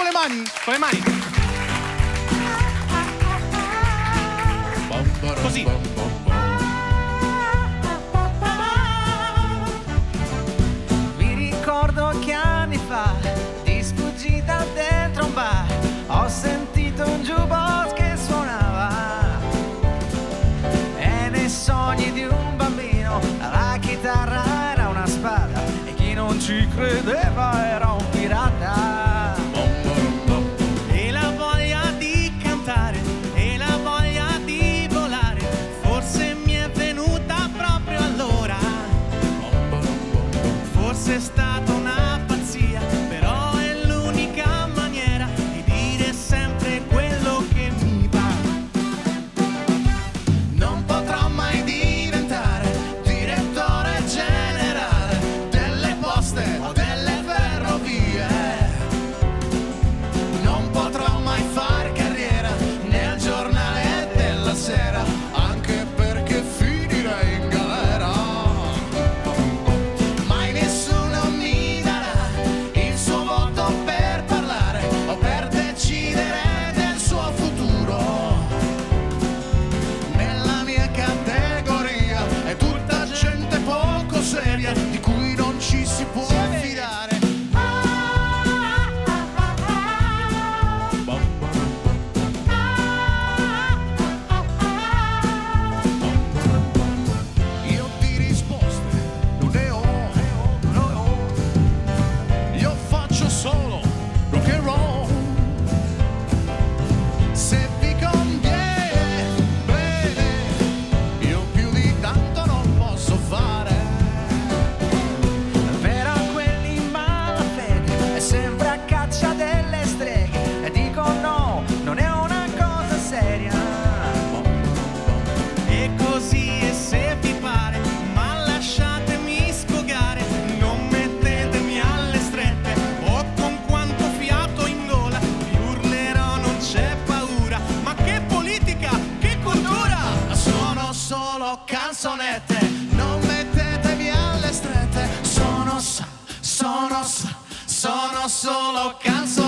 con le mani. Con le mani. Così. Mi ricordo che anni fa, di sfuggita dentro un bar, ho sentito un jukebox che suonava. E nei sogni di un bambino la chitarra era una spada e chi non ci credeva você está Sit solo canzoni.